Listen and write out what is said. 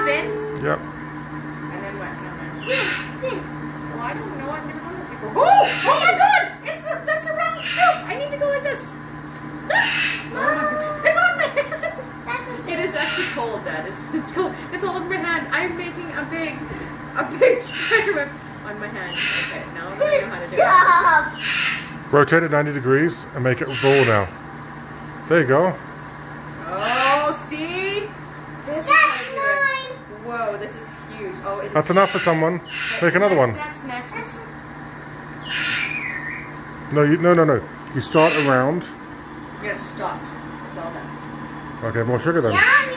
jump in? Yep. And then what? No, no. Well, I don't know. I've never done this before. Oh! Oh my god! It's a, that's the wrong scoop! I need to go like this. It's on my hand! It is actually cold, Dad. It's, it's cold. It's all over my hand. I'm making a big, a big spider web on my hand. Okay, now I'm gonna know how to do it. Rotate it 90 degrees and make it roll now. There you go. Oh, see? This is That's how to do mine. it. Whoa, this is huge. Oh, it's That's enough for someone. Make another next, one. Next, next, next. No, you, no, no, no. You start around. Yes, stopped. It's all done. Okay, more sugar then. Yum,